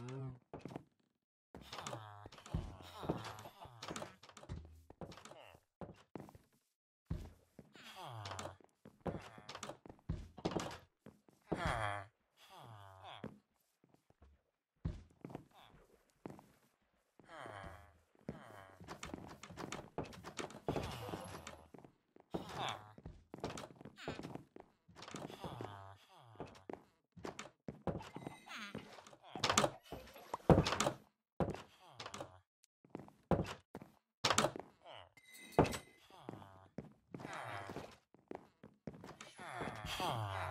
Mm-hmm. Ah.